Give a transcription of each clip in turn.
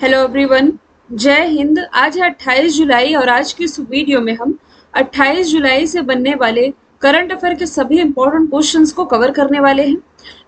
Hello everyone जय हिंद। आज है 28 जुलाई और आज की इस वीडियो में हम 28 जुलाई से बनने वाले करंट अफेयर के सभी इंपॉर्टेंट क्वेश्चंस को कवर करने वाले हैं।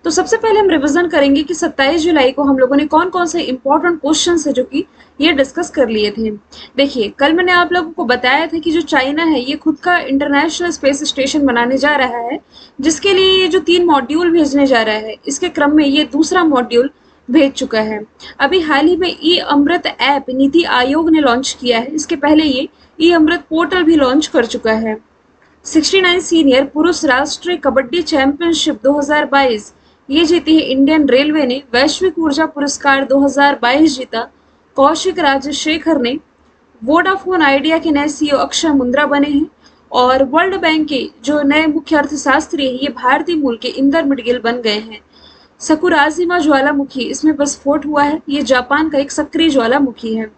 तो सबसे पहले हम रिवीजन करेंगे कि 27 जुलाई को हम लोगों ने कौन कौन से इंपॉर्टेंट क्वेश्चन है जो कि ये डिस्कस कर लिए थे। देखिए, कल मैंने आप लोगों को बताया था कि जो चाइना है, ये खुद का इंटरनेशनल स्पेस स्टेशन बनाने जा रहा है, जिसके लिए ये जो तीन मॉड्यूल भेजने जा रहा है, इसके क्रम में ये दूसरा मॉड्यूल भेज चुका है। अभी हाल ही में ई अमृत ऐप नीति आयोग ने लॉन्च किया है। इसके पहले ये ई अमृत पोर्टल भी लॉन्च कर चुका है। 69 सीनियर पुरुष राष्ट्रीय कबड्डी चैंपियनशिप 2022 ये जीती है इंडियन रेलवे ने। वैश्विक ऊर्जा पुरस्कार 2022 जीता कौशिक राजशेखर ने। वोडाफोन आइडिया के नए सीईओ अक्षय मुंद्रा बने हैं और वर्ल्ड बैंक के जो नए मुख्य अर्थशास्त्री है, ये भारतीय मूल के इंदर मिडगिल बन गए हैं। सकुराजिमा ज्वालामुखी, इसमें विस्फोट हुआ है। ये जापान का एक सक्रिय ज्वालामुखी है।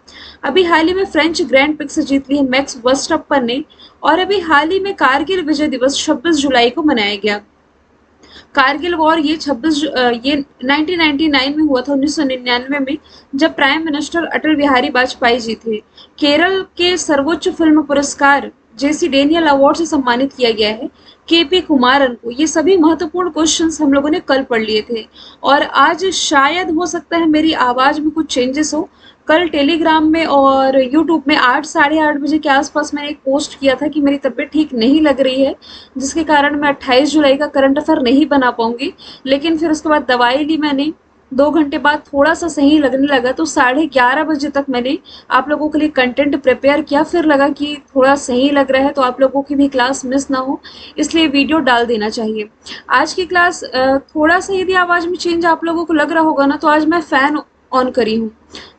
अभी हाल ही में फ्रेंच ग्रैंड पिक्स जीत ली है मैक्स वर्स्टअपर ने और अभी हाल ही में कारगिल विजय दिवस 26 जुलाई को मनाया गया। कारगिल वॉर ये 26 ये 1999 में हुआ था 1999 में, जब प्राइम मिनिस्टर अटल बिहारी वाजपेयी जी थे। केरल के सर्वोच्च फ़िल्म पुरस्कार जेसी डेनियल अवार्ड से सम्मानित किया गया है। के पी कुमारन को ये सभी महत्वपूर्ण क्वेश्चंस हम लोगों ने कल पढ़ लिए थे। और आज शायद हो सकता है मेरी आवाज़ में कुछ चेंजेस हो। कल टेलीग्राम में और यूट्यूब में आठ, साढ़े आठ बजे के आसपास मैंने एक पोस्ट किया था कि मेरी तबीयत ठीक नहीं लग रही है, जिसके कारण मैं अट्ठाईस जुलाई का करंट अफेयर नहीं बना पाऊँगी। लेकिन फिर उसके बाद दवाई ली मैंने दो घंटे बाद थोड़ा सा सही लगने लगा तो साढ़े ग्यारह बजे तक मैंने आप लोगों के लिए कंटेंट प्रिपेयर किया। फिर लगा कि थोड़ा सही लग रहा है तो आप लोगों की भी क्लास मिस ना हो, इसलिए वीडियो डाल देना चाहिए। आज की क्लास थोड़ा सा यदि आवाज़ में चेंज आप लोगों को लग रहा होगा ना तो आज मैं फ़ैन ऑन करी हूँ।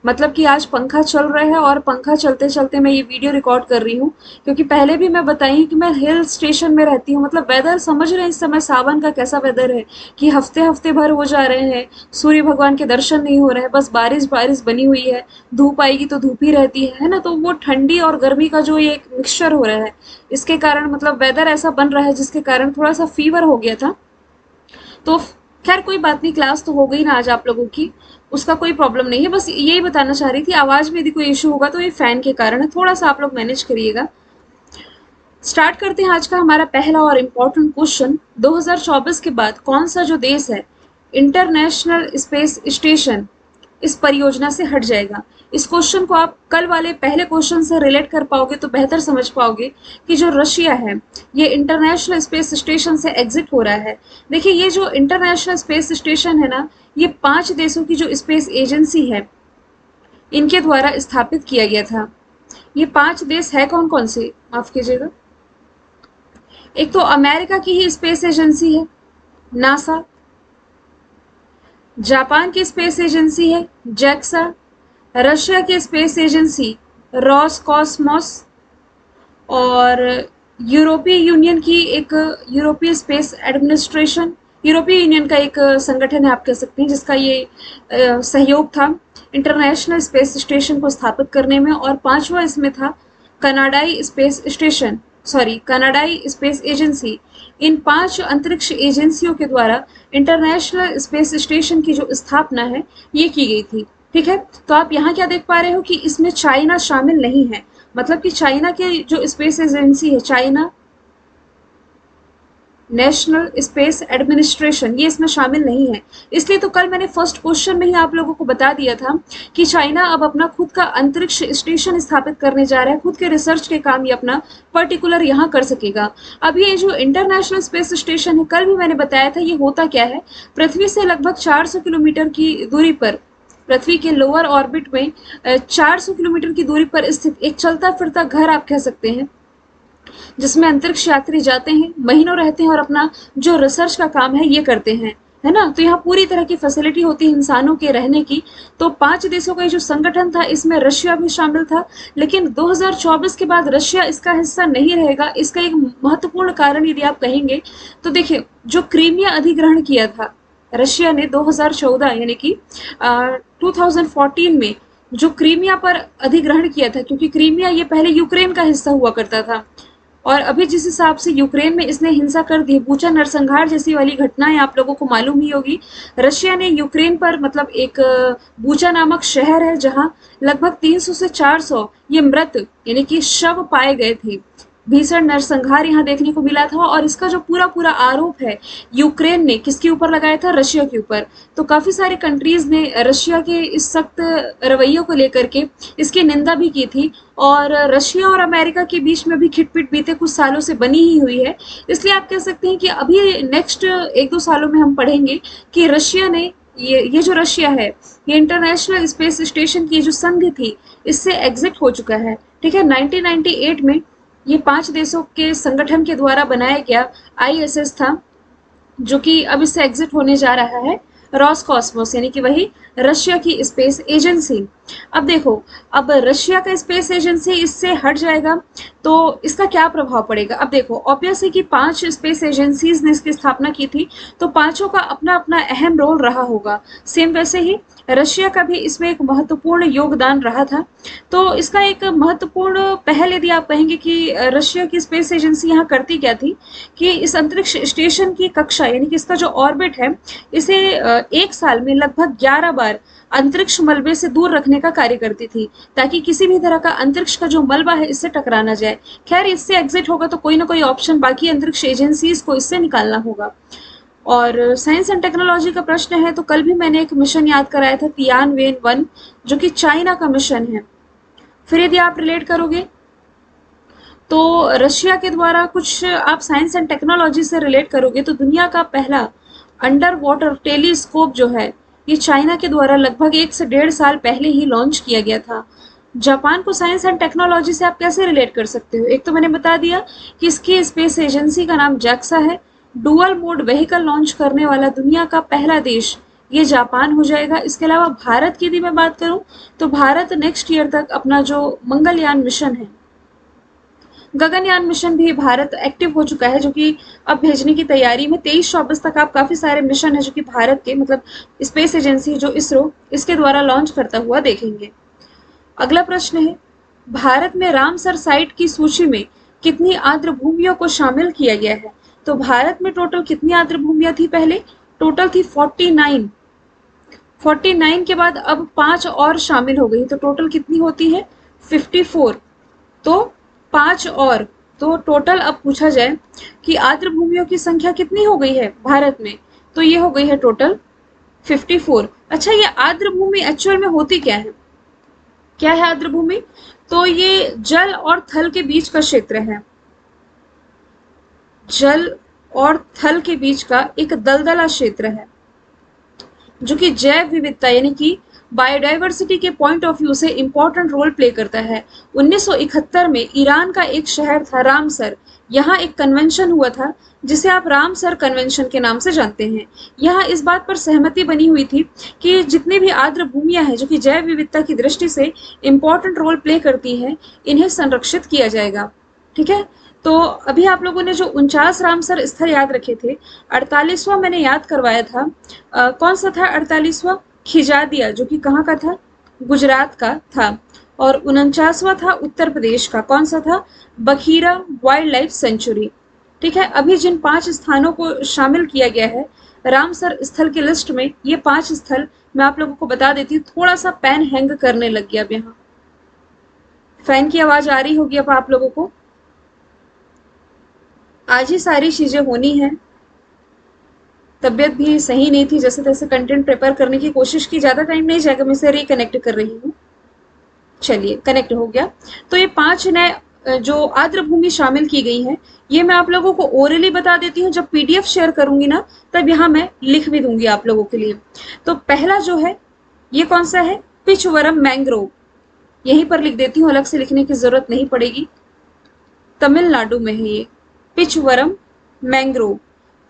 मतलब कि आज पंखा चल रहा है और पंखा चलते चलते मैं ये वीडियो रिकॉर्ड कर रही हूँ, क्योंकि पहले भी मैं बताई कि मैं हिल स्टेशन में रहती हूँ। मतलब वेदर समझ रहे हैं इस समय सावन का कैसा वेदर है, कि हफ़्ते हफ़्ते भर हो जा रहे हैं, सूर्य भगवान के दर्शन नहीं हो रहे हैं, बस बारिश बारिश बनी हुई है, धूप आएगी तो धूप ही रहती है ना? तो वो ठंडी और गर्मी का जो ये एक मिक्सचर हो रहा है, इसके कारण मतलब वेदर ऐसा बन रहा है जिसके कारण थोड़ा सा फीवर हो गया था। तो खैर, कोई बात नहीं क्लास तो हो गई ना आज आप लोगों की, उसका कोई प्रॉब्लम नहीं है, बस यही बताना चाह रही थी, आवाज़ में यदि कोई इश्यू होगा तो ये फ़ैन के कारण है थोड़ा सा आप लोग मैनेज करिएगा। स्टार्ट करते हैं आज का हमारा पहला और इम्पोर्टेंट क्वेश्चन 2024 के बाद कौन सा जो देश है इंटरनेशनल स्पेस स्टेशन इस परियोजना से हट जाएगा। इस क्वेश्चन को आप कल वाले पहले क्वेश्चन से रिलेट कर पाओगे तो बेहतर समझ पाओगे कि जो रशिया है, ये इंटरनेशनल स्पेस स्टेशन से एग्जिट हो रहा है। देखिए, ये जो इंटरनेशनल स्पेस स्टेशन है ना, ये पाँच देशों की जो स्पेस एजेंसी है, इनके द्वारा स्थापित किया गया था। ये पाँच देश है कौन कौन से? माफ़ कीजिएगा। एक तो अमेरिका की ही स्पेस एजेंसी है नासा जापान की स्पेस एजेंसी है, जैक्सा। रशिया की स्पेस एजेंसी, रॉस कॉस्मोस। और यूरोपीय यूनियन की एक यूरोपीय स्पेस एडमिनिस्ट्रेशन, यूरोपीय यूनियन का एक संगठन है, आप कह सकते हैं, जिसका ये सहयोग था इंटरनेशनल स्पेस स्टेशन को स्थापित करने में। और पांचवा इसमें था कनाडाई स्पेस स्टेशन, सॉरी, कनाडाई स्पेस एजेंसी इन पाँच अंतरिक्ष एजेंसियों के द्वारा इंटरनेशनल स्पेस स्टेशन की जो स्थापना है, ये की गई थी। ठीक है? तो आप यहाँ क्या देख पा रहे हो कि इसमें चाइना शामिल नहीं है। मतलब कि चाइना के जो स्पेस एजेंसी है, चाइना नेशनल स्पेस एडमिनिस्ट्रेशन ये इसमें शामिल नहीं है। इसलिए तो कल मैंने फ़र्स्ट क्वेश्चन में ही आप लोगों को बता दिया था कि चाइना अब अपना खुद का अंतरिक्ष स्टेशन स्थापित करने जा रहा है। खुद के रिसर्च के काम ये अपना पर्टिकुलर यहाँ कर सकेगा। अब ये जो इंटरनेशनल स्पेस स्टेशन है, कल भी मैंने बताया था, ये होता क्या है? पृथ्वी से लगभग 400 किलोमीटर की दूरी पर, पृथ्वी के लोअर ऑर्बिट में 400 किलोमीटर की दूरी पर स्थित एक चलता फिरता घर आप कह सकते हैं। जिसमें अंतरिक्ष यात्री जाते हैं, महीनों रहते हैं और अपना जो रिसर्च का काम है, ये करते हैं, है ना? तो यहाँ पूरी तरह की फैसिलिटी होती है इंसानों के रहने की। तो पाँच देशों का ये जो संगठन था, इसमें रशिया भी शामिल था, लेकिन 2024 के बाद रशिया इसका हिस्सा नहीं रहेगा। इसका एक महत्वपूर्ण कारण यदि आप कहेंगे तो देखिए, जो क्रीमिया अधिग्रहण किया था, रशिया ने 2014 यानी कि टू में जो क्रीमिया पर अधिग्रहण किया था, क्योंकि क्रीमिया ये पहले यूक्रेन का हिस्सा हुआ करता था और अभी जिस हिसाब से यूक्रेन में इसने हिंसा कर दी पूछा नरसंहार जैसी वाली घटनाएँ आप लोगों को मालूम ही होगी। रशिया ने यूक्रेन पर मतलब एक बूचा नामक शहर है जहाँ लगभग 300 से 400 ये मृत, यानी कि शव पाए गए थे। भीषण नरसंहार यहाँ देखने को मिला था और इसका जो पूरा पूरा आरोप है, यूक्रेन ने किसके ऊपर लगाया था? रशिया के ऊपर। तो काफ़ी सारे कंट्रीज़ ने रशिया के इस सख्त रवैयों को लेकर के इसकी निंदा भी की थी और रशिया और अमेरिका के बीच में भी खिटपिट बीते कुछ सालों से बनी ही हुई है। इसलिए आप कह सकते हैं कि अभी नेक्स्ट एक दो सालों में हम पढ़ेंगे कि रशिया ने ये ये जो रशिया है, ये इंटरनेशनल स्पेस स्टेशन की जो संघ थी, इससे एग्जिट हो चुका है। ठीक है 1998 में ये पाँच देशों के संगठन के द्वारा बनाया गया आईएसएस था, जो कि अब इससे एग्जिट होने जा रहा है रॉस कॉस्मोस यानी कि वही रशिया की स्पेस एजेंसी अब देखो, अब रशिया का स्पेस एजेंसी इससे हट जाएगा तो इसका क्या प्रभाव पड़ेगा? अब देखो ऑब्वियस है कि पाँच स्पेस एजेंसीज ने इसकी स्थापना की थी तो पाँचों का अपना अपना अहम रोल रहा होगा। सेम वैसे ही रशिया का भी इसमें एक महत्वपूर्ण योगदान रहा था। तो इसका एक महत्वपूर्ण पहल यदि आप कहेंगे कि रशिया की स्पेस एजेंसी यहाँ करती क्या थी कि इस अंतरिक्ष स्टेशन की कक्षा, यानी कि इसका जो ऑर्बिट है, इसे एक साल में लगभग ग्यारह बार अंतरिक्ष मलबे से दूर रखने का कार्य करती थी, ताकि किसी भी तरह का अंतरिक्ष का जो मलबा है इससे टकराना जाए। खैर, इससे एग्जिट होगा तो कोई ना कोई ऑप्शन बाकी अंतरिक्ष एजेंसीज को इससे निकालना होगा। और साइंस एंड टेक्नोलॉजी का प्रश्न है तो कल भी मैंने एक मिशन याद कराया था तियान वेन वन जो कि चाइना का मिशन है। फिर यदि आप रिलेट करोगे तो रशिया के द्वारा कुछ आप साइंस एंड टेक्नोलॉजी से रिलेट करोगे तो दुनिया का पहला अंडर वाटर टेलीस्कोप जो है, ये चाइना के द्वारा लगभग एक से डेढ़ साल पहले ही लॉन्च किया गया था। जापान को साइंस एंड टेक्नोलॉजी से आप कैसे रिलेट कर सकते हो? एक तो मैंने बता दिया कि इसकी स्पेस एजेंसी का नाम जैक्सा है डुअल मोड व्हीकल लॉन्च करने वाला दुनिया का पहला देश ये जापान हो जाएगा। इसके अलावा भारत की यदि मैं बात करूँ तो भारत नेक्स्ट ईयर तक अपना जो मंगलयान मिशन है, गगनयान मिशन भी भारत एक्टिव हो चुका है, जो कि अब भेजने की तैयारी में तेईस चौबीस तक आप काफ़ी सारे मिशन है, जो कि भारत के मतलब स्पेस एजेंसी जो इसरो, इसके द्वारा लॉन्च करता हुआ देखेंगे। अगला प्रश्न है, भारत में रामसर साइट की सूची में कितनी आर्द्र भूमियों को शामिल किया गया है? तो भारत में टोटल कितनी आर्द्र भूमिया थी पहले? टोटल थी 49 49 के बाद अब पाँच और शामिल हो गई तो टोटल कितनी होती है? 54 तो पाँच और तो टोटल अब पूछा जाए कि आर्द्र भूमियों की संख्या कितनी हो गई है भारत में? तो ये हो गई है टोटल 54 अच्छा ये आर्द्र भूमि एक्चुअल में होती क्या है? क्या है आर्द्र भूमि तो ये जल और थल के बीच का क्षेत्र है। जल और थल के बीच का एक दलदला क्षेत्र है, जो कि जैव विविधता, यानी कि बायोडाइवर्सिटी के पॉइंट ऑफ़ व्यू से इंपॉर्टेंट रोल प्ले करता है। 1971 में ईरान का एक शहर था रामसर। यहाँ एक कन्वेंशन हुआ था, जिसे आप रामसर कन्वेंशन के नाम से जानते हैं। यहाँ इस बात पर सहमति बनी हुई थी कि जितनी भी आर्द्र भूमियाँ हैं, जो कि जैव विविधता की दृष्टि से इंपॉर्टेंट रोल प्ले करती हैं, इन्हें संरक्षित किया जाएगा। ठीक है? तो अभी आप लोगों ने जो उनचास रामसर स्थल याद रखे थे अड़तालीसवा मैंने याद करवाया था। आ, कौन सा था अड़तालीसवा? खिजादिया जो कि कहाँ का था? गुजरात का था। और उनचासवा था उत्तर प्रदेश का। कौन सा था? Bakhira wildlife sanctuary. ठीक है अभी जिन पाँच स्थानों को शामिल किया गया है रामसर स्थल की लिस्ट में ये पाँच स्थल मैं आप लोगों को बता देती हूँ थोड़ा सा पैन हैंग करने लग गया अब यहाँ। फ़ैन की आवाज़ आ रही होगी अब आप लोगों को। आज ही सारी चीज़ें होनी है। तबीयत भी सही नहीं थी जैसे तैसे कंटेंट प्रिपेयर करने की कोशिश की, ज़्यादा टाइम नहीं जाएगा, मैं इसे रिकनेक्ट कर रही हूँ। चलिए कनेक्ट हो गया। तो ये पाँच नए जो आर्द्र भूमि शामिल की गई है, ये मैं आप लोगों को ओरली बता देती हूँ। जब पीडीएफ शेयर करूँगी ना, तब यहाँ मैं लिख भी दूँगी आप लोगों के लिए। तो पहला जो है, ये कौन सा है? पिचवरम मैंग्रोव यहीं पर लिख देती हूँ, अलग से लिखने की ज़रूरत नहीं पड़ेगी। तमिलनाडु में है ये। पिचवरम मैंग्रोव।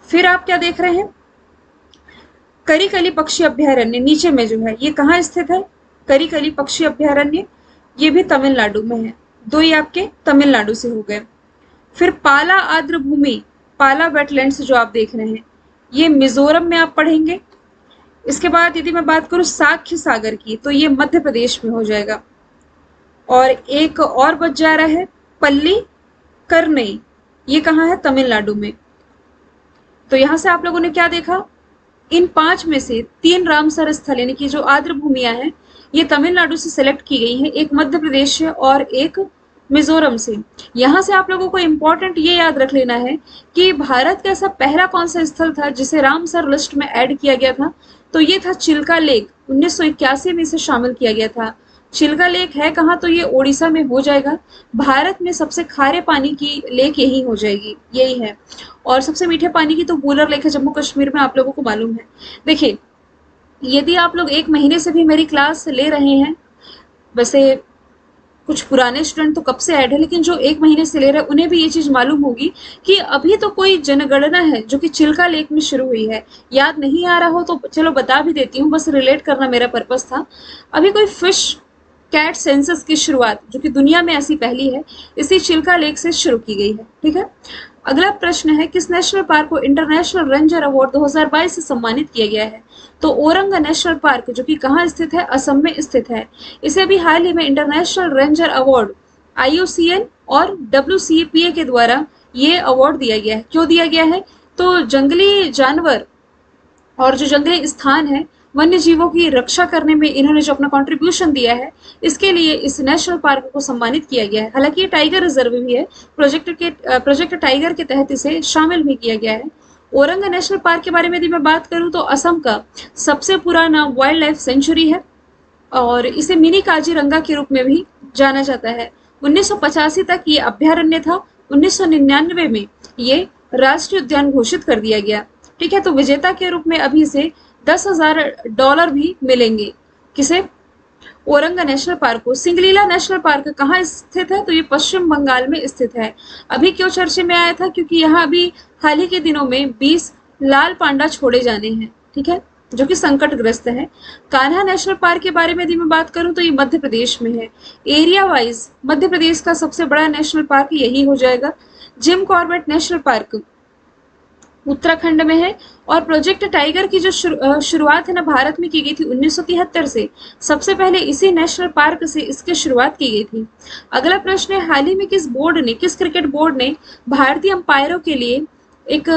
फिर आप क्या देख रहे हैं? करीकली पक्षी अभ्यारण्य, नीचे में जो है, ये कहाँ स्थित है? करीकली पक्षी अभ्यारण्य, ये भी तमिलनाडु में है। दो ही आपके तमिलनाडु से हो गए। फिर पाला आर्द्र भूमि पाला वेटलैंड्स जो आप देख रहे हैं, ये मिजोरम में आप पढ़ेंगे। इसके बाद यदि मैं बात करूँ साख्य सागर की तो ये मध्य प्रदेश में हो जाएगा। और एक और बच जा रहा है, पल्ली करनई। ये कहाँ है? तमिलनाडु में। तो यहाँ से आप लोगों ने क्या देखा? इन पाँच में से तीन रामसर स्थल, यानी कि जो आर्द्र भूमिया है, ये तमिलनाडु से सिलेक्ट की गई है, एक मध्य प्रदेश से और एक मिजोरम से। यहाँ से आप लोगों को इंपॉर्टेंट ये याद रख लेना है कि भारत का ऐसा पहला कौन सा स्थल था जिसे रामसर लिस्ट में ऐड किया गया था? तो ये था चिल्का लेक, उन्नीस सौ इक्यासी में इसे शामिल किया गया था। चिल्का लेक है, कहाँ तो ये ओडिशा में हो जाएगा। भारत में सबसे खारे पानी की लेक यही हो जाएगी, यही है। और सबसे मीठे पानी की तो बूलर लेक है जम्मू कश्मीर में आप लोगों को मालूम है। देखिए, यदि आप लोग एक महीने से भी मेरी क्लास ले रहे हैं, वैसे कुछ पुराने स्टूडेंट तो कब से ऐड है, लेकिन जो एक महीने से ले रहे हैं, उन्हें भी ये चीज़ मालूम होगी कि अभी तो कोई जनगणना है, जो कि चिल्का लेक में शुरू हुई है। याद नहीं आ रहा हो तो चलो बता भी देती हूँ, बस रिलेट करना मेरा पर्पज था। अभी कोई फ़िश कैट सेंसस की शुरुआत, जो कि दुनिया में ऐसी पहली है, इसी चिल्का लेक से शुरू की गई है, ठीक है? अगला प्रश्न है, किस नेशनल पार्क को इंटरनेशनल रेंजर अवार्ड 2022 से सम्मानित किया गया है? तो ओरंगा नेशनल पार्क, जो कि कहाँ स्थित है? असम में स्थित है। इसे अभी हाल ही में इंटरनेशनल रेंजर अवार्ड आईओसीएन और डब्ल्यू के द्वारा ये अवार्ड दिया गया है। क्यों दिया गया है? तो जंगली जानवर और जो जंगली स्थान है वन्य जीवों की रक्षा करने में इन्होंने जो अपना कंट्रीब्यूशन दिया है, इसके लिए इस नेशनल पार्क को सम्मानित किया गया है। हालाँकि ये टाइगर रिज़र्व भी है। प्रोजेक्ट के प्रोजेक्ट टाइगर के तहत इसे शामिल भी किया गया है। औरंगा नेशनल पार्क के बारे में यदि मैं बात करूँ तो असम का सबसे पुराना वाइल्ड लाइफ सेंचुरी है और इसे मिनी काजीरंगा के रूप में भी जाना जाता है। 1985 तक ये अभ्यारण्य था। 1999 में ये राष्ट्रीय उद्यान घोषित कर दिया गया। ठीक है तो विजेता के रूप में अभी इसे दस हज़ार डॉलर भी मिलेंगे। किसे? औरंगा नेशनल पार्क को। सिंगलीला नेशनल पार्क कहाँ स्थित है? तो ये पश्चिम बंगाल में स्थित है। अभी क्यों चर्चे में आया था? क्योंकि यहाँ अभी हाल ही के दिनों में 20 लाल पांडा छोड़े जाने हैं, ठीक है? जो कि संकटग्रस्त है। कान्हा नेशनल पार्क के बारे में यदि मैं बात करूँ तो ये मध्य प्रदेश में है। एरिया वाइज मध्य प्रदेश का सबसे बड़ा नेशनल पार्क यही हो जाएगा। Jim Corbett National Park Uttarakhand में है। और प्रोजेक्ट टाइगर की जो शुरुआत है ना भारत में की गई थी उन्नीस सौ तिहत्तर से, सबसे पहले इसी नेशनल पार्क से इसकी शुरुआत की गई थी। अगला प्रश्न है, हाल ही में किस बोर्ड ने, किस क्रिकेट बोर्ड ने भारतीय अंपायरों के लिए एक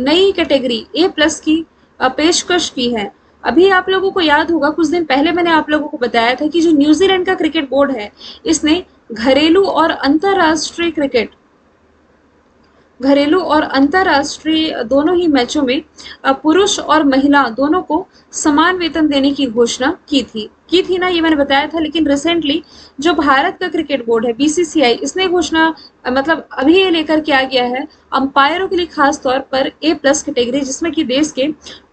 नई कैटेगरी ए प्लस की पेशकश की है? अभी आप लोगों को याद होगा, कुछ दिन पहले मैंने आप लोगों को बताया था कि जो न्यूजीलैंड का क्रिकेट बोर्ड है, इसने घरेलू और अंतरराष्ट्रीय क्रिकेट घरेलू और अंतरराष्ट्रीय दोनों ही मैचों में पुरुष और महिला दोनों को समान वेतन देने की घोषणा की थी। की थी ना ये मैंने बताया था, लेकिन रिसेंटली जो भारत का क्रिकेट बोर्ड है बीसीसीआई इसने घोषणा मतलब अभी ये लेकर के आ गया है अंपायरों के लिए खास तौर पर ए प्लस कैटेगरी जिसमें कि देश के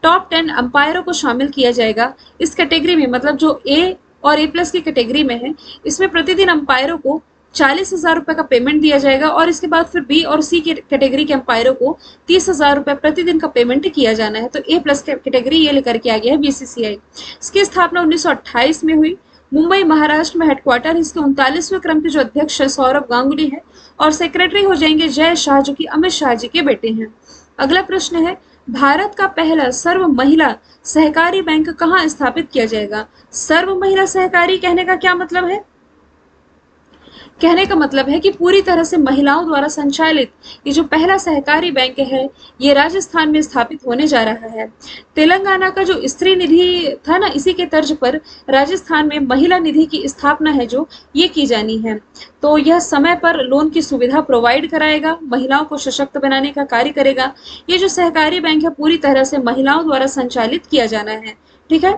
टॉप टेन अंपायरों को शामिल किया जाएगा। इस कैटेगरी में मतलब जो ए और ए प्लस की कैटेगरी में है, इसमें प्रतिदिन अंपायरों को चालीस हज़ार रुपए का पेमेंट दिया जाएगा और इसके बाद फिर बी और सी कैटेगरी के अंपायरों को तीस हज़ार रुपए प्रतिदिन का पेमेंट किया जाना है। तो ए प्लस कैटेगरी ये लेकर के आ गया है बीसीसीआई इसकी स्थापना उन्नीस सौ अट्ठाईस में हुई। मुंबई महाराष्ट्र में हेडक्वार्टर इसके उनतालीसवें क्रम के जो अध्यक्ष है, सौरभ गांगुली है और सेक्रेटरी हो जाएँगे जय शाह जो कि अमित शाह जी के बेटे हैं। अगला प्रश्न है, भारत का पहला सर्व महिला सहकारी बैंक कहाँ स्थापित किया जाएगा? सर्व महिला सहकारी कहने का क्या मतलब है? कहने का मतलब है कि पूरी तरह से महिलाओं द्वारा संचालित ये जो पहला सहकारी बैंक है, ये राजस्थान में स्थापित होने जा रहा है। तेलंगाना का जो स्त्री निधि था ना, इसी के तर्ज पर राजस्थान में महिला निधि की स्थापना है जो, ये की जानी है। तो यह समय पर लोन की सुविधा प्रोवाइड कराएगा, महिलाओं को सशक्त बनाने का कार्य करेगा। ये जो सहकारी बैंक है, पूरी तरह से महिलाओं द्वारा संचालित किया जाना है। ठीक है?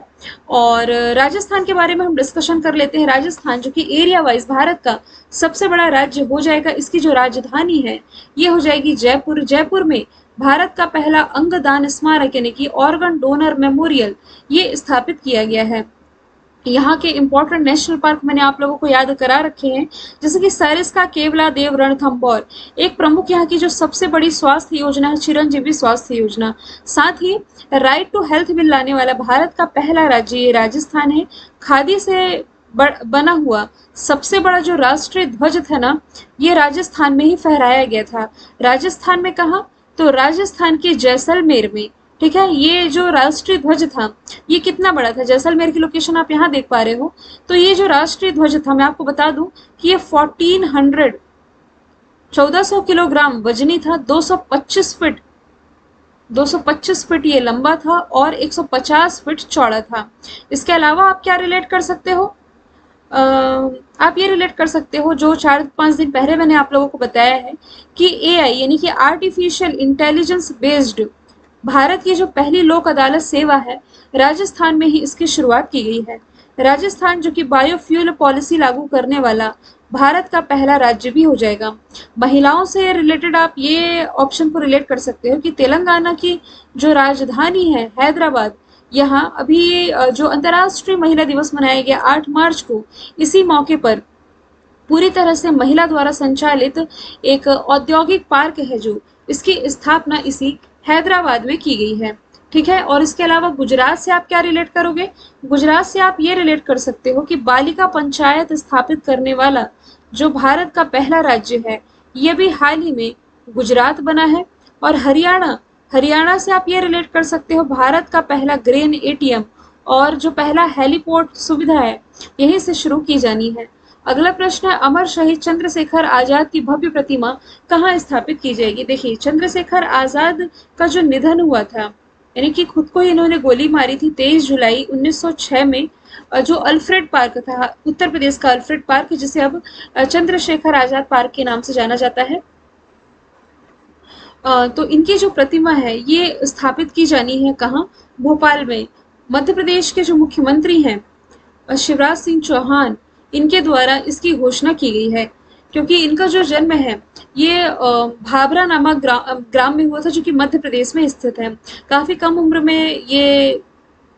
और राजस्थान के बारे में हम डिस्कशन कर लेते हैं। राजस्थान, जो कि एरिया वाइज भारत का सबसे बड़ा राज्य हो जाएगा, इसकी जो राजधानी है, ये हो जाएगी जयपुर। जयपुर में भारत का पहला अंगदान स्मारक, यानी कि ऑर्गन डोनर मेमोरियल ये स्थापित किया गया है। यहाँ के इम्पोर्टेंट नेशनल पार्क मैंने आप लोगों को याद करा रखे हैं। जैसे कि सैरिस का केवला देव रणथम्बोर एक प्रमुख यहाँ की जो सबसे बड़ी स्वास्थ्य योजना है, चिरंजीवी स्वास्थ्य योजना। साथ ही राइट टू हेल्थ बिल लाने वाला, भारत का पहला राज्य ये राजस्थान है। खादी से बना हुआ सबसे बड़ा जो राष्ट्रीय ध्वज था ना, ये राजस्थान में ही फहराया गया था। राजस्थान में कहा? तो राजस्थान के जैसलमेर में। ठीक है? ये जो राष्ट्रीय ध्वज था ये कितना बड़ा था? जैसलमेर की लोकेशन आप यहाँ देख पा रहे हो। तो ये जो राष्ट्रीय ध्वज था मैं आपको बता दूँ कि ये 1400 1400 किलोग्राम वजनी था 225 फीट। 225 फीट ये लंबा था और 150 फीट चौड़ा था। इसके अलावा आप क्या रिलेट कर सकते हो? आ, आप ये रिलेट कर सकते हो जो चार पाँच दिन पहले मैंने आप लोगों को बताया है कि एआई यानी कि आर्टिफिशियल इंटेलिजेंस बेस्ड भारत की जो पहली लोक अदालत सेवा है, राजस्थान में ही इसकी शुरुआत की गई है। राजस्थान जो कि बायोफ्यूल पॉलिसी लागू करने वाला भारत का पहला राज्य भी हो जाएगा। महिलाओं से रिलेटेड आप ये ऑप्शन को रिलेट कर सकते हो कि तेलंगाना की जो राजधानी है, हैदराबाद, यहाँ अभी जो अंतर्राष्ट्रीय महिला दिवस मनाया गया आठ मार्च को, इसी मौके पर पूरी तरह से महिला द्वारा संचालित एक औद्योगिक पार्क है जो, इसकी स्थापना इसी हैदराबाद में की गई है। ठीक है? और इसके अलावा गुजरात से आप क्या रिलेट करोगे? गुजरात से आप ये रिलेट कर सकते हो कि बालिका पंचायत स्थापित करने वाला जो भारत का पहला राज्य है, ये भी हाल ही में गुजरात बना है। और हरियाणा हरियाणा से आप ये रिलेट कर सकते हो, भारत का पहला ग्रेन एटीएम और जो पहला हेलीपोर्ट सुविधा है, यहीं से शुरू की जानी है। अगला प्रश्न है अमर शहीद चंद्रशेखर आज़ाद की भव्य प्रतिमा कहाँ स्थापित की जाएगी? देखिए, चंद्रशेखर आज़ाद का जो निधन हुआ था, यानी कि खुद को इन्होंने गोली मारी थी 23 जुलाई 1906 में जो अल्फ्रेड पार्क था, उत्तर प्रदेश का अल्फ्रेड पार्क, जिसे अब चंद्रशेखर आज़ाद पार्क के नाम से जाना जाता है। तो इनकी जो प्रतिमा है, ये स्थापित की जानी है कहाँ? भोपाल में। मध्य प्रदेश के जो मुख्यमंत्री हैं शिवराज सिंह चौहान इनके द्वारा इसकी घोषणा की गई है क्योंकि इनका जो जन्म है ये भाबरा नामक ग्रा, ग्राम में हुआ था जो कि मध्य प्रदेश में स्थित है। काफ़ी कम उम्र में ये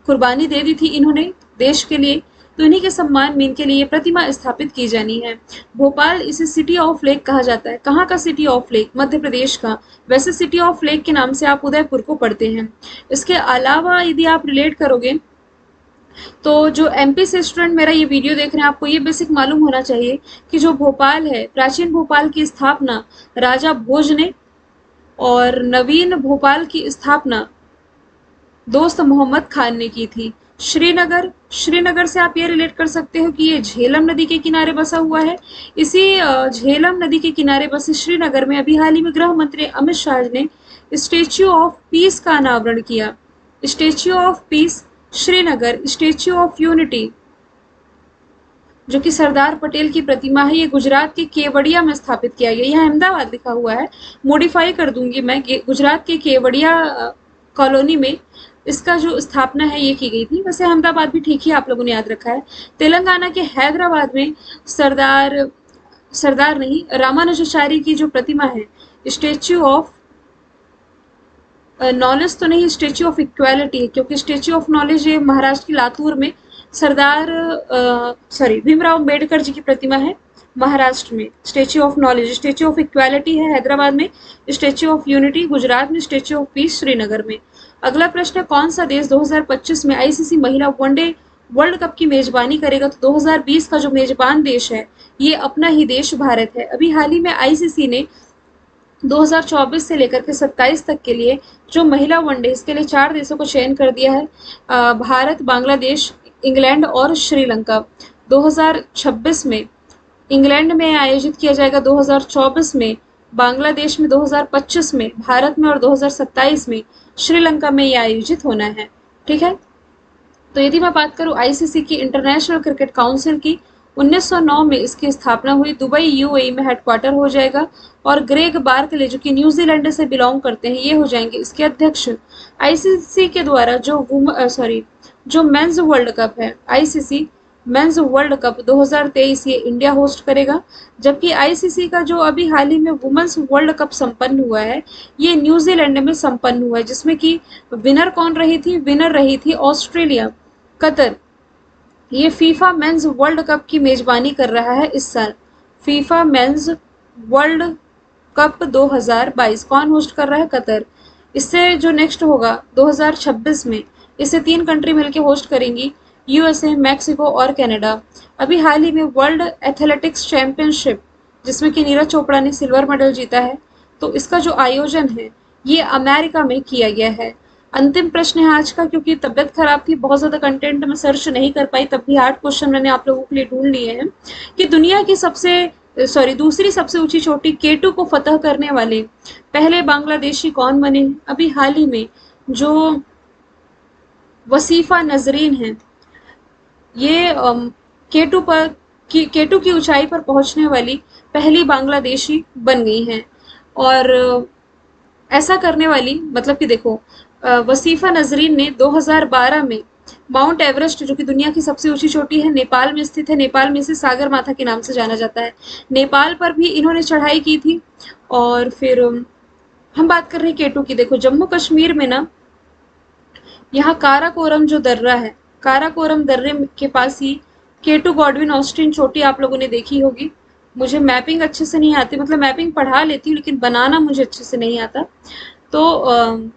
कुर्बानी दे दी थी इन्होंने देश के लिए। तो इन्हीं के सम्मान में इनके लिए प्रतिमा स्थापित की जानी है। भोपाल इसे सिटी ऑफ़ लेक कहा जाता है। कहाँ का city of lake Madhya Pradesh का। वैसे सिटी ऑफ़ लेक के नाम से आप उदयपुर को पढ़ते हैं। इसके अलावा यदि आप रिलेट करोगे तो जो एमपी से स्टूडेंट मेरा ये वीडियो देख रहे हैं, आपको ये बेसिक मालूम होना चाहिए कि जो भोपाल है, प्राचीन भोपाल की स्थापना राजा भोज ने और नवीन भोपाल की स्थापना दोस्त मोहम्मद खान ने की थी। श्रीनगर श्रीनगर से आप ये रिलेट कर सकते हो कि ये झेलम नदी के किनारे बसा हुआ है। इसी झेलम नदी के किनारे बसे श्रीनगर में अभी हाल ही में गृह मंत्री अमित शाह ने स्टेच्यू ऑफ़ पीस का अनावरण किया। Statue of peace Srinagar statue of unity जो कि सरदार पटेल की प्रतिमा है, ये गुजरात के केवड़िया में स्थापित किया गया। यहाँ अहमदाबाद लिखा हुआ है मॉडिफाई कर दूँगी मैं गुजरात के केवड़िया कॉलोनी में इसका जो स्थापना है, ये की गई थी। वैसे अहमदाबाद भी ठीक ही आप लोगों ने याद रखा है। तेलंगाना के हैदराबाद में सरदार सरदार नहीं रामानुजाचारी की जो प्रतिमा है स्टेच्यू ऑफ़ नॉलेज तो नहीं स्टेच्यू ऑफ़ इक्वालिटी है, क्योंकि स्टेच्यू ऑफ़ नॉलेज ये महाराष्ट्र की लातूर में, सरदार सॉरी भीमराव अंबेडकर जी की प्रतिमा है महाराष्ट्र में statue of knowledge statue of equality है हैदराबाद में स्टेच्यू ऑफ़ यूनिटी गुजरात में स्टेच्यू ऑफ़ पीस श्रीनगर में। अगला प्रश्न, कौन सा देश 2025 में आईसीसी महिला वनडे वर्ल्ड कप की मेजबानी करेगा? तो 2020 का जो मेजबान देश है, ये अपना ही देश भारत है। अभी हाल ही में आईसीसी ने 2024 से लेकर के 27 तक के लिए जो महिला वनडे इसके लिए चार देशों को चयन कर दिया है भारत, बांग्लादेश, इंग्लैंड और श्रीलंका। 2026 में इंग्लैंड में आयोजित किया जाएगा 2024 में बांग्लादेश में 2025 में भारत में और 2027 में श्रीलंका में यह आयोजित होना है। ठीक है? तो यदि मैं बात करूँ आईसीसी की इंटरनेशनल क्रिकेट काउंसिल की 1909 में इसकी स्थापना हुई। दुबई यूएई में हेडक्वार्टर हो जाएगा और ग्रेग बार्कले जो कि न्यूजीलैंड से बिलोंग करते हैं, ये हो जाएँगे इसके अध्यक्ष। आईसीसी के द्वारा जो सॉरी जो मेंस वर्ल्ड कप है आईसीसी मेंस वर्ल्ड कप 2023 ये इंडिया होस्ट करेगा। जबकि आईसीसी का जो अभी हाल ही में वुमेन्स वर्ल्ड कप संपन्न हुआ है, ये न्यूजीलैंड में संपन्न हुआ है, जिसमें कि विनर कौन रही थी? विनर रही थी ऑस्ट्रेलिया, कतर। ये फीफा मेंस वर्ल्ड कप की मेजबानी कर रहा है इस साल। फीफा मेंस वर्ल्ड कप 2022 कौन होस्ट कर रहा है? कतर। इससे जो नेक्स्ट होगा 2026 में इसे तीन कंट्री मिलकर होस्ट करेंगी यूएसए मैक्सिको और कनाडा अभी हाल ही में वर्ल्ड एथलेटिक्स चैंपियनशिप जिसमें कि नीरज चोपड़ा ने सिल्वर मेडल जीता है तो इसका जो आयोजन है, ये अमेरिका में किया गया है। अंतिम प्रश्न है आज का, क्योंकि तबियत खराब थी, बहुत ज़्यादा कंटेंट में सर्च नहीं कर पाई, तब भी आठ क्वेश्चन मैंने आप लोगों के लिए ढूंढ लिए हैं कि दुनिया की सबसे सॉरी दूसरी सबसे ऊँची चोटी केटू को फतह करने वाले, पहले बांग्लादेशी कौन बने? अभी हाल ही में जो वसीफा नजरीन है, ये केटू पर, की, केटू की ऊंचाई पर पहुँचने वाली पहली बांग्लादेशी बन गई हैं। और ऐसा करने वाली मतलब कि देखो वसीफा नजरीन ने 2012 में माउंट एवरेस्ट, जो कि दुनिया की सबसे ऊँची चोटी है, नेपाल में स्थित है। नेपाल में इसे सागर माथा के नाम से जाना जाता है। नेपाल पर भी इन्होंने चढ़ाई की थी। और फिर हम बात कर रहे हैं केटू की। देखो, जम्मू कश्मीर में ना, यहाँ काराकोरम जो दर्रा है, काराकोरम दर्रे के पास ही केटू गॉडविन ऑस्टिन चोटी आप लोगों ने देखी होगी। मुझे मैपिंग अच्छे से नहीं आती मतलब मैपिंग पढ़ा लेती हूँ, लेकिन बनाना मुझे अच्छे से नहीं आता। तो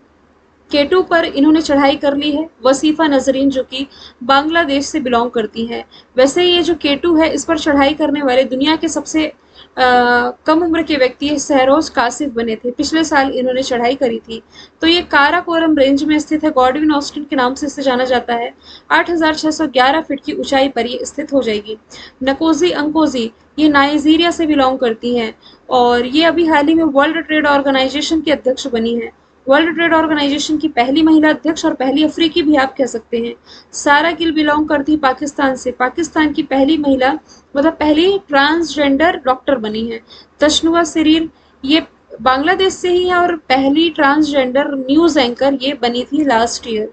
केटू पर इन्होंने चढ़ाई कर ली है। वसीफा नजरीन जो कि बांग्लादेश से बिलोंग करती हैं। वैसे ये जो केटू है इस पर चढ़ाई करने वाले दुनिया के सबसे आ, कम उम्र के व्यक्ति सहरोज कासिफ बने थे। पिछले साल इन्होंने चढ़ाई करी थी। तो ये काराकोरम रेंज में स्थित है। गॉडविन ऑस्टिन के नाम से इसे जाना जाता है। 8,611 फीट की ऊंचाई पर ये स्थित हो जाएगी। नकोजी अंकोजी ये नाइजीरिया से बिलोंग करती हैं और ये अभी हाल ही में वर्ल्ड ट्रेड ऑर्गेनाइजेशन की अध्यक्ष बनी है। वर्ल्ड ट्रेड ऑर्गेनाइजेशन की पहली महिला अध्यक्ष और पहली अफ्रीकी भी आप कह सकते हैं। सारा गिल बिलोंग करती पाकिस्तान से। पाकिस्तान की पहली महिला मतलब पहली ट्रांसजेंडर डॉक्टर बनी है। तशनुआ सरीर ये बांग्लादेश से ही है और पहली ट्रांसजेंडर न्यूज़ एंकर ये बनी थी लास्ट ईयर।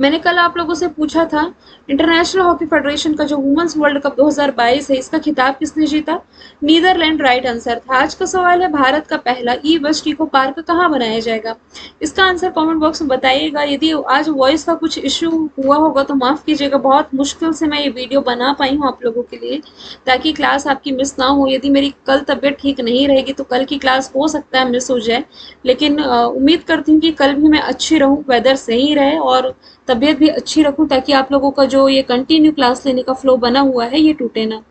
मैंने कल आप लोगों से पूछा था इंटरनेशनल हॉकी फेडरेशन का जो वुमेंस वर्ल्ड कप 2022 है, इसका खिताब किसने जीता? नीदरलैंड राइट आंसर था। आज का सवाल है, भारत का पहला ई वेस्ट इको पार्क कहाँ बनाया जाएगा? इसका आंसर कमेंट बॉक्स में बताइएगा। यदि आज वॉइस का कुछ इश्यू हुआ होगा तो माफ़ कीजिएगा। बहुत मुश्किल से मैं ये वीडियो बना पाई हूँ आप लोगों के लिए, ताकि क्लास आपकी मिस ना हो। यदि मेरी कल तबीयत ठीक नहीं रहेगी तो कल की क्लास हो सकता है मिस हो जाए। लेकिन उम्मीद करती हूँ कि कल भी मैं अच्छी रहूँ वेदर सही रहे और तबीयत भी अच्छी रखूँ ताकि आप लोगों का जो ये कंटिन्यू क्लास लेने का फ्लो बना हुआ है, ये टूटे ना।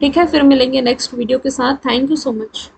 ठीक है, फिर मिलेंगे नेक्स्ट वीडियो के साथ। Thank you so much